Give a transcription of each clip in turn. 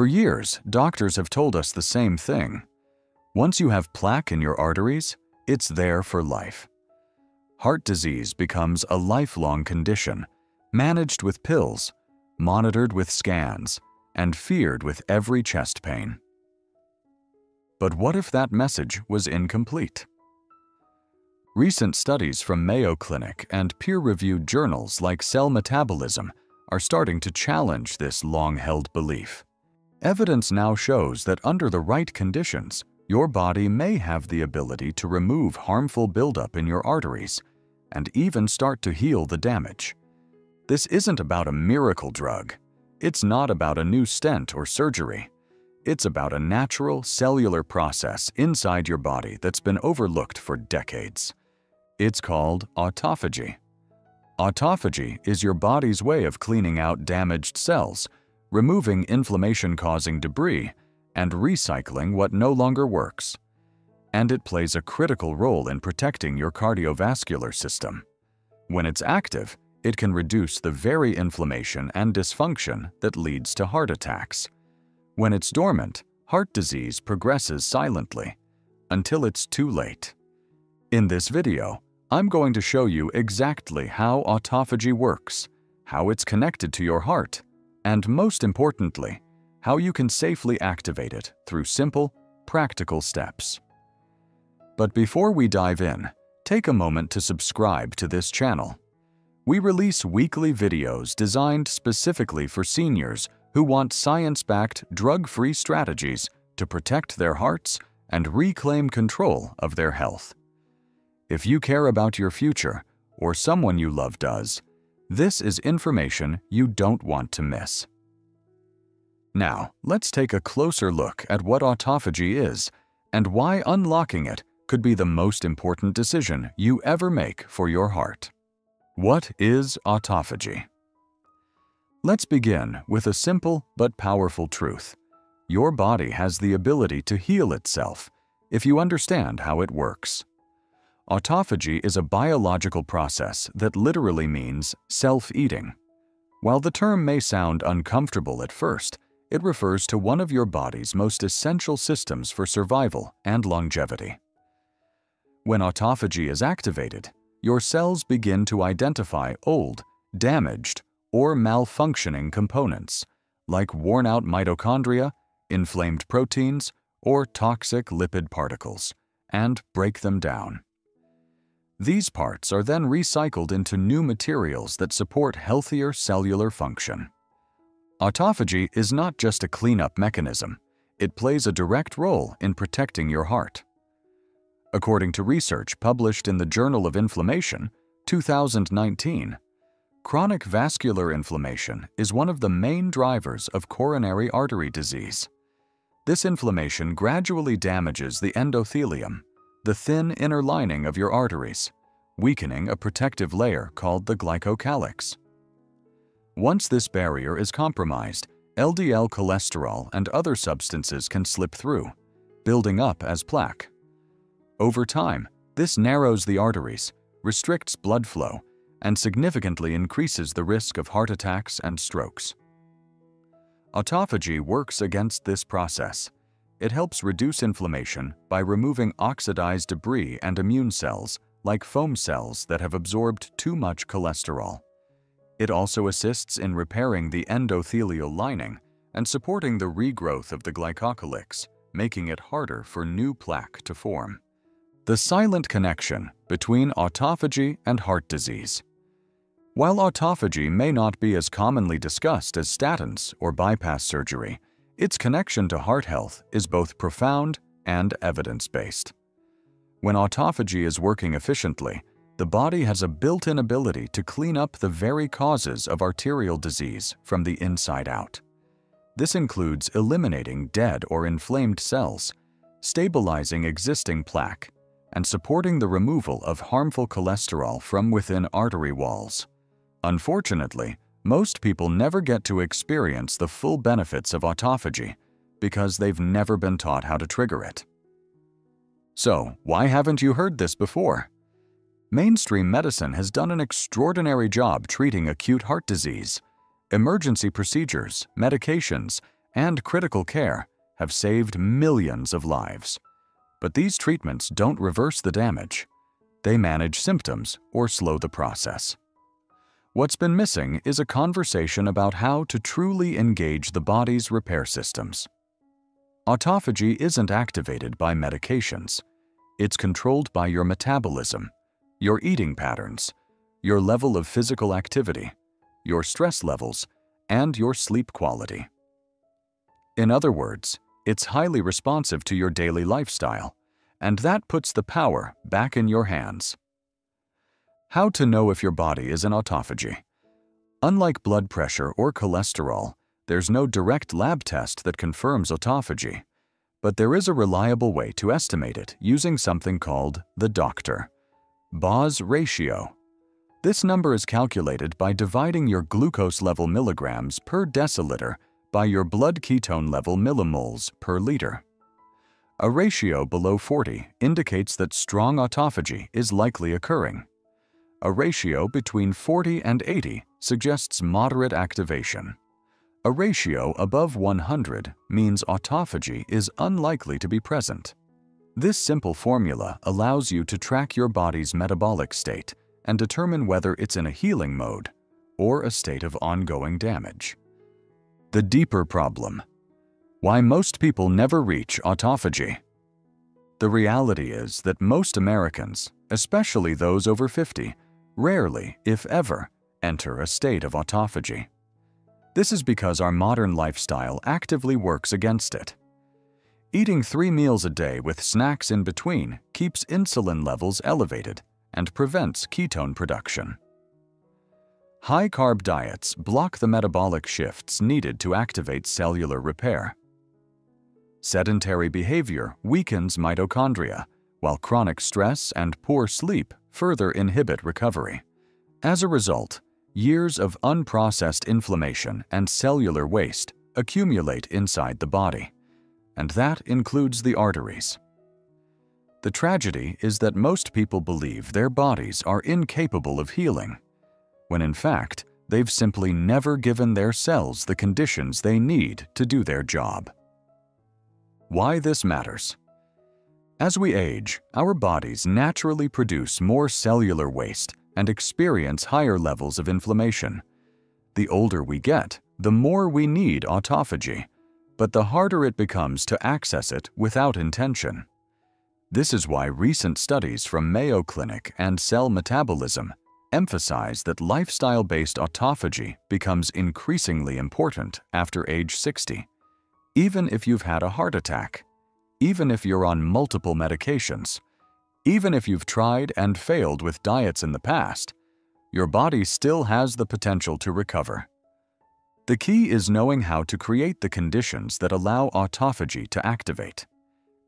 For years, doctors have told us the same thing. Once you have plaque in your arteries, it's there for life. Heart disease becomes a lifelong condition, managed with pills, monitored with scans, and feared with every chest pain. But what if that message was incomplete? Recent studies from Mayo Clinic and peer-reviewed journals like Cell Metabolism are starting to challenge this long-held belief. Evidence now shows that under the right conditions, your body may have the ability to remove harmful buildup in your arteries and even start to heal the damage. This isn't about a miracle drug. It's not about a new stent or surgery. It's about a natural cellular process inside your body that's been overlooked for decades. It's called autophagy. Autophagy is your body's way of cleaning out damaged cells, removing inflammation-causing debris, and recycling what no longer works. And it plays a critical role in protecting your cardiovascular system. When it's active, it can reduce the very inflammation and dysfunction that leads to heart attacks. When it's dormant, heart disease progresses silently until it's too late. In this video, I'm going to show you exactly how autophagy works, how it's connected to your heart, and most importantly, how you can safely activate it through simple, practical steps. But before we dive in, take a moment to subscribe to this channel we release weekly videos designed specifically for seniors who want science-backed, drug-free strategies to protect their hearts and reclaim control of their health. If you care about your future, or someone you love does, this is information you don't want to miss. Now, let's take a closer look at what autophagy is and why unlocking it could be the most important decision you ever make for your heart. What is autophagy? Let's begin with a simple but powerful truth. Your body has the ability to heal itself if you understand how it works. Autophagy is a biological process that literally means self-eating. While the term may sound uncomfortable at first, it refers to one of your body's most essential systems for survival and longevity. When autophagy is activated, your cells begin to identify old, damaged, or malfunctioning components, like worn-out mitochondria, inflamed proteins, or toxic lipid particles, and break them down. These parts are then recycled into new materials that support healthier cellular function. Autophagy is not just a cleanup mechanism, it plays a direct role in protecting your heart. According to research published in the Journal of Inflammation, 2019, chronic vascular inflammation is one of the main drivers of coronary artery disease. This inflammation gradually damages the endothelium, the thin inner lining of your arteries, weakening a protective layer called the glycocalyx. Once this barrier is compromised, LDL cholesterol and other substances can slip through, building up as plaque. Over time, this narrows the arteries, restricts blood flow, and significantly increases the risk of heart attacks and strokes. Autophagy works against this process. It helps reduce inflammation by removing oxidized debris and immune cells, like foam cells that have absorbed too much cholesterol. It also assists in repairing the endothelial lining and supporting the regrowth of the glycocalyx, making it harder for new plaque to form. The silent connection between autophagy and heart disease. While autophagy may not be as commonly discussed as statins or bypass surgery, its connection to heart health is both profound and evidence-based. When autophagy is working efficiently, the body has a built-in ability to clean up the very causes of arterial disease from the inside out. This includes eliminating dead or inflamed cells, stabilizing existing plaque, and supporting the removal of harmful cholesterol from within artery walls. Unfortunately, most people never get to experience the full benefits of autophagy because they've never been taught how to trigger it. So, why haven't you heard this before? Mainstream medicine has done an extraordinary job treating acute heart disease. Emergency procedures, medications, and critical care have saved millions of lives. But these treatments don't reverse the damage. They manage symptoms or slow the process. What's been missing is a conversation about how to truly engage the body's repair systems. Autophagy isn't activated by medications. It's controlled by your metabolism, your eating patterns, your level of physical activity, your stress levels, and your sleep quality. In other words, it's highly responsive to your daily lifestyle, and that puts the power back in your hands. How to know if your body is in autophagy. Unlike blood pressure or cholesterol, there's no direct lab test that confirms autophagy, but there is a reliable way to estimate it using something called the doctor. BOZ ratio. This number is calculated by dividing your glucose level milligrams per deciliter by your blood ketone level millimoles per liter. A ratio below 40 indicates that strong autophagy is likely occurring. A ratio between 40 and 80 suggests moderate activation. A ratio above 100 means autophagy is unlikely to be present. This simple formula allows you to track your body's metabolic state and determine whether it's in a healing mode or a state of ongoing damage. The deeper problem. Why most people never reach autophagy. The reality is that most Americans, especially those over 50, rarely, if ever, enter a state of autophagy. This is because our modern lifestyle actively works against it. Eating three meals a day with snacks in between keeps insulin levels elevated and prevents ketone production. High-carb diets block the metabolic shifts needed to activate cellular repair. Sedentary behavior weakens mitochondria, while chronic stress and poor sleep further inhibit recovery. As a result, years of unprocessed inflammation and cellular waste accumulate inside the body, and that includes the arteries. The tragedy is that most people believe their bodies are incapable of healing, when in fact, they've simply never given their cells the conditions they need to do their job. Why this matters. As we age, our bodies naturally produce more cellular waste and experience higher levels of inflammation. The older we get, the more we need autophagy, but the harder it becomes to access it without intention. This is why recent studies from Mayo Clinic and Cell Metabolism emphasize that lifestyle-based autophagy becomes increasingly important after age 60, even if you've had a heart attack even if you're on multiple medications. Even if you've tried and failed with diets in the past, your body still has the potential to recover. The key is knowing how to create the conditions that allow autophagy to activate.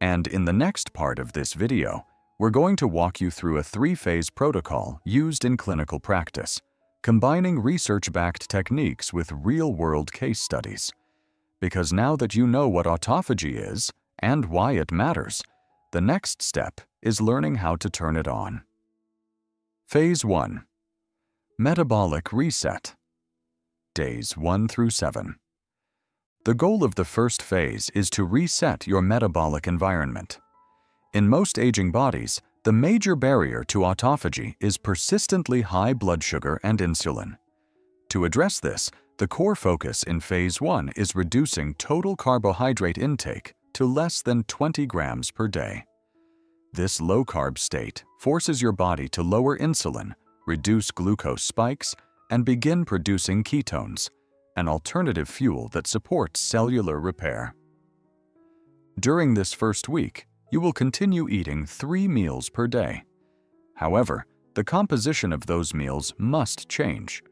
And in the next part of this video, we're going to walk you through a three-phase protocol used in clinical practice, combining research-backed techniques with real-world case studies. Because now that you know what autophagy is, and why it matters, the next step is learning how to turn it on. Phase 1 Metabolic Reset Days 1 through 7 The goal of the first phase is to reset your metabolic environment. In most aging bodies, the major barrier to autophagy is persistently high blood sugar and insulin. To address this, the core focus in Phase 1 is reducing total carbohydrate intake to less than 20 grams per day. This low-carb state forces your body to lower insulin, reduce glucose spikes, and begin producing ketones, an alternative fuel that supports cellular repair. During this first week, you will continue eating three meals per day. However, the composition of those meals must change.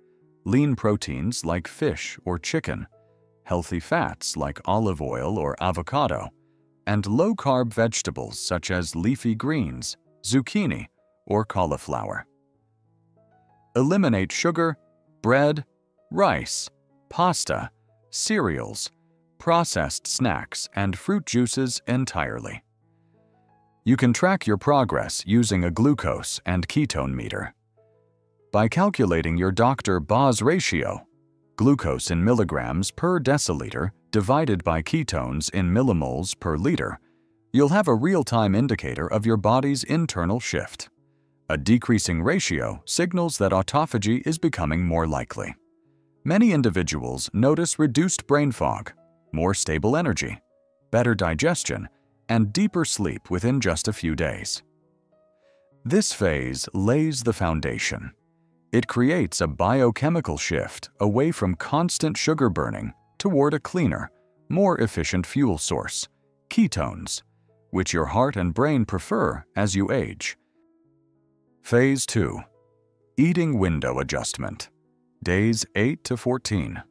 Lean proteins like fish or chicken healthy fats like olive oil or avocado, and low-carb vegetables such as leafy greens, zucchini, or cauliflower. Eliminate sugar, bread, rice, pasta, cereals, processed snacks, and fruit juices entirely. You can track your progress using a glucose and ketone meter. By calculating your Dr. BOZ ratio, glucose in milligrams per deciliter divided by ketones in millimoles per liter, you'll have a real-time indicator of your body's internal shift. A decreasing ratio signals that autophagy is becoming more likely. Many individuals notice reduced brain fog, more stable energy, better digestion, and deeper sleep within just a few days. This phase lays the foundation. It creates a biochemical shift away from constant sugar burning toward a cleaner, more efficient fuel source, ketones, which your heart and brain prefer as you age. Phase 2. Eating Window Adjustment Days 8 to 14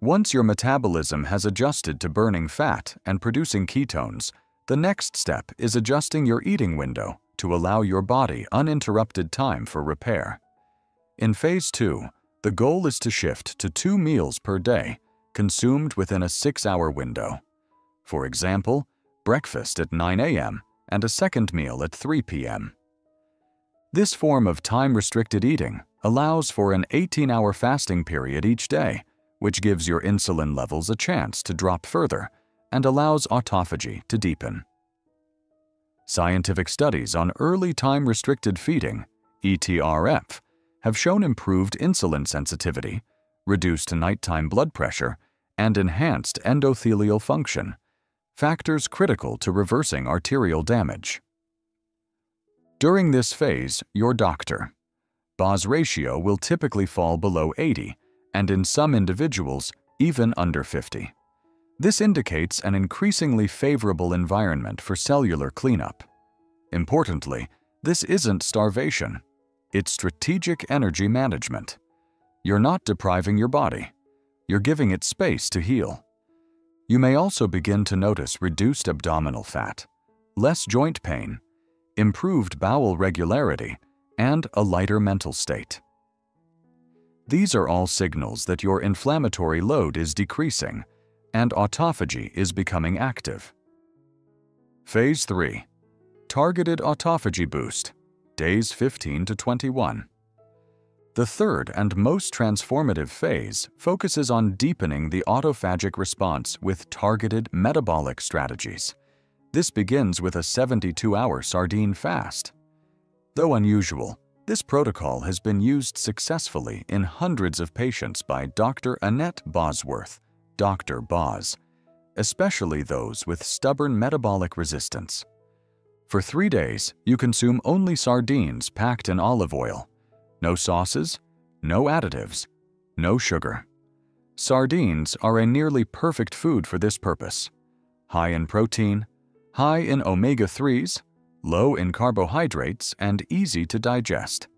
Once your metabolism has adjusted to burning fat and producing ketones, the next step is adjusting your eating window to allow your body uninterrupted time for repair. In Phase 2, the goal is to shift to two meals per day, consumed within a six-hour window. For example, breakfast at 9 a.m. and a second meal at 3 p.m. This form of time-restricted eating allows for an 18-hour fasting period each day, which gives your insulin levels a chance to drop further and allows autophagy to deepen. Scientific studies on early time-restricted feeding, ETRF, have shown improved insulin sensitivity, reduced nighttime blood pressure, and enhanced endothelial function, factors critical to reversing arterial damage. During this phase, your doctor. BOZ ratio will typically fall below 80, and in some individuals, even under 50. This indicates an increasingly favorable environment for cellular cleanup. Importantly, this isn't starvation. It's strategic energy management. You're not depriving your body. You're giving it space to heal. You may also begin to notice reduced abdominal fat, less joint pain, improved bowel regularity, and a lighter mental state. These are all signals that your inflammatory load is decreasing and autophagy is becoming active. Phase 3. Targeted Autophagy Boost, days 15 to 21. The third and most transformative phase focuses on deepening the autophagic response with targeted metabolic strategies. This begins with a 72-hour sardine fast. Though unusual, this protocol has been used successfully in hundreds of patients by Dr. Annette Bosworth, Dr. Boz, especially those with stubborn metabolic resistance. For three days, you consume only sardines packed in olive oil. No sauces, no additives, no sugar. Sardines are a nearly perfect food for this purpose. High in protein, high in omega-3s, low in carbohydrates, and easy to digest.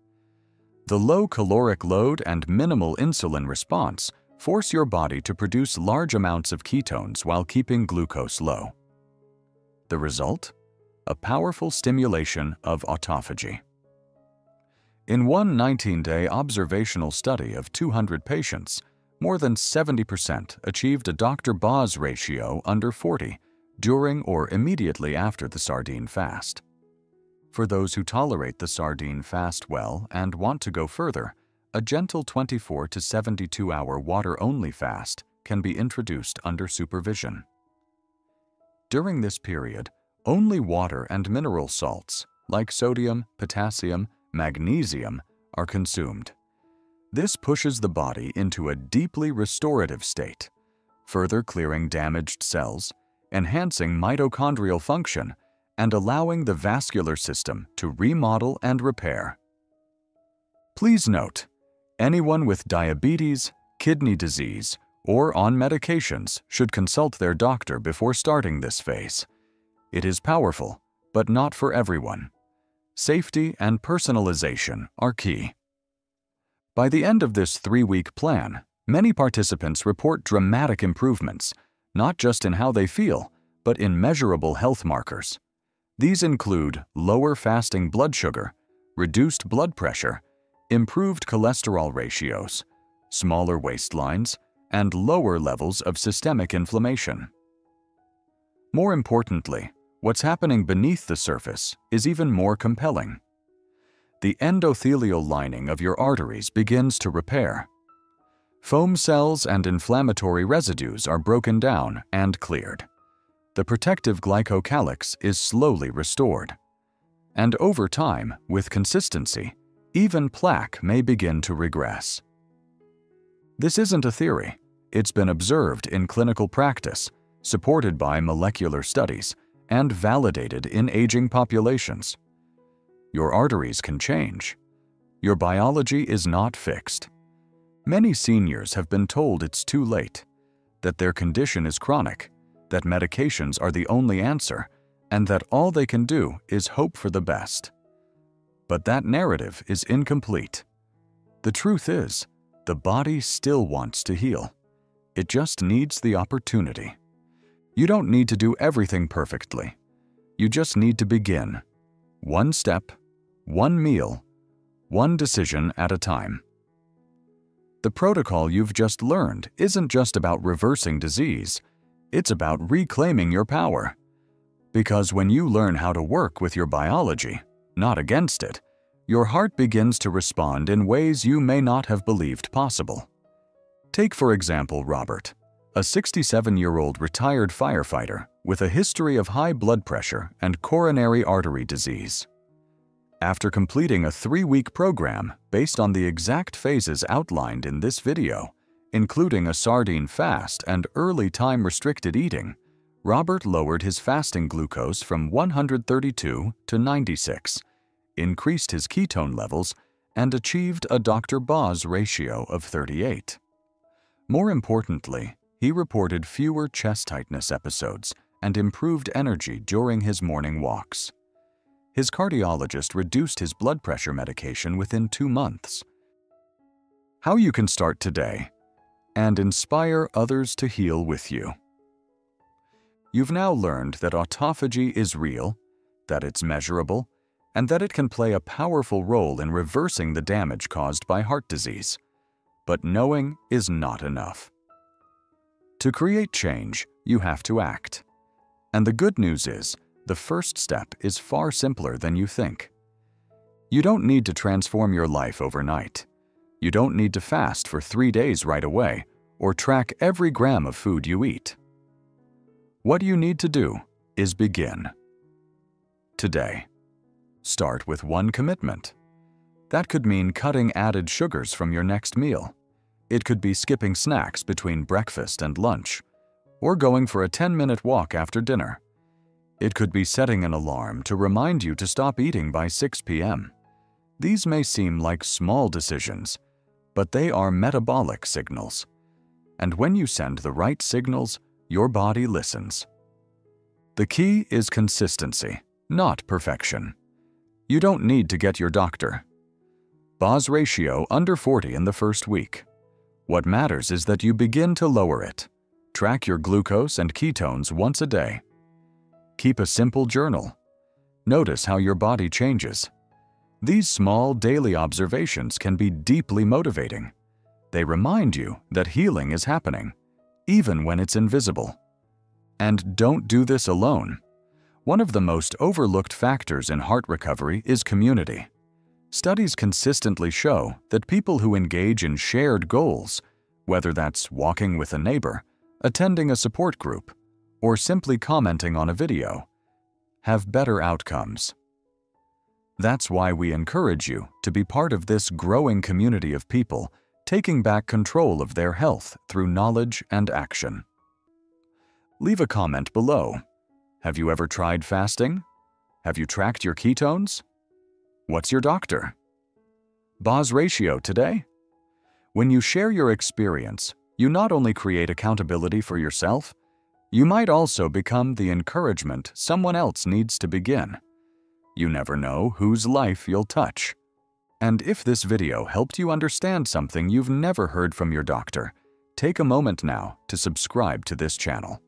The low caloric load and minimal insulin response force your body to produce large amounts of ketones while keeping glucose low. The result? A powerful stimulation of autophagy. In one 19-day observational study of 200 patients, more than 70% achieved a Dr. Boz ratio under 40 during or immediately after the sardine fast. For those who tolerate the sardine fast well and want to go further, a gentle 24 to 72 hour water-only fast can be introduced under supervision. During this period, only water and mineral salts, like sodium, potassium, magnesium, are consumed. This pushes the body into a deeply restorative state, further clearing damaged cells enhancing mitochondrial function and allowing the vascular system to remodel and repair. Please note, anyone with diabetes, kidney disease, or on medications should consult their doctor before starting this phase. It is powerful, but not for everyone. Safety and personalization are key. By the end of this three-week plan, many participants report dramatic improvements not just in how they feel, but in measurable health markers. These include lower fasting blood sugar, reduced blood pressure, improved cholesterol ratios, smaller waistlines, and lower levels of systemic inflammation. More importantly, what's happening beneath the surface is even more compelling. The endothelial lining of your arteries begins to repair. Foam cells and inflammatory residues are broken down and cleared. The protective glycocalyx is slowly restored. And over time, with consistency, even plaque may begin to regress. This isn't a theory. It's been observed in clinical practice, supported by molecular studies, and validated in aging populations. Your arteries can change. Your biology is not fixed. Many seniors have been told it's too late, that their condition is chronic, that medications are the only answer, and that all they can do is hope for the best. But that narrative is incomplete. The truth is, the body still wants to heal. It just needs the opportunity. You don't need to do everything perfectly. You just need to begin. One step, one meal, one decision at a time. The protocol you've just learned isn't just about reversing disease, it's about reclaiming your power. Because when you learn how to work with your biology, not against it, your heart begins to respond in ways you may not have believed possible. Take, for example, Robert, a 67-year-old retired firefighter with a history of high blood pressure and coronary artery disease. After completing a three-week program based on the exact phases outlined in this video, including a sardine fast and early time-restricted eating, Robert lowered his fasting glucose from 132 to 96, increased his ketone levels, and achieved a Dr. Boz ratio of 38. More importantly, he reported fewer chest tightness episodes and improved energy during his morning walks. His cardiologist reduced his blood pressure medication within two months. How you can start today and inspire others to heal with you. You've now learned that autophagy is real, that it's measurable, and that it can play a powerful role in reversing the damage caused by heart disease. But knowing is not enough. To create change, you have to act. And the good news is, the first step is far simpler than you think. You don't need to transform your life overnight. You don't need to fast for three days right away or track every gram of food you eat. What you need to do is begin. Today, start with one commitment. That could mean cutting added sugars from your next meal. It could be skipping snacks between breakfast and lunch, or going for a 10-minute walk after dinner. It could be setting an alarm to remind you to stop eating by 6 p.m. These may seem like small decisions, but they are metabolic signals. And when you send the right signals, your body listens. The key is consistency, not perfection. You don't need to get your doctor. BOZ ratio under 40 in the first week. What matters is that you begin to lower it. Track your glucose and ketones once a day Keep a simple journal. Notice how your body changes. These small daily observations can be deeply motivating. They remind you that healing is happening, even when it's invisible. And don't do this alone. One of the most overlooked factors in heart recovery is community. Studies consistently show that people who engage in shared goals, whether that's walking with a neighbor, attending a support group, or simply commenting on a video, have better outcomes. That's why we encourage you to be part of this growing community of people taking back control of their health through knowledge and action. Leave a comment below. Have you ever tried fasting? Have you tracked your ketones? What's your doctor? BOZ ratio today? When you share your experience, you not only create accountability for yourself, you might also become the encouragement someone else needs to begin. You never know whose life you'll touch. And if this video helped you understand something you've never heard from your doctor, take a moment now to subscribe to this channel.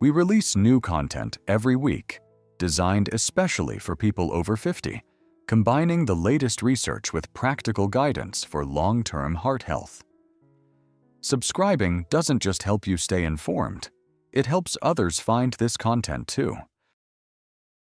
We release new content every week, designed especially for people over 50, combining the latest research with practical guidance for long-term heart health. Subscribing doesn't just help you stay informed, it helps others find this content too.